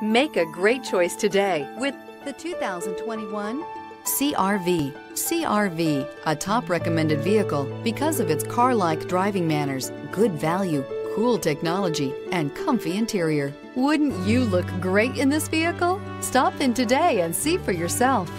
Make a great choice today with the 2021 CRV. CRV, a top recommended vehicle because of its car like driving manners, good value, cool technology, and comfy interior. Wouldn't you look great in this vehicle? Stop in today and see for yourself.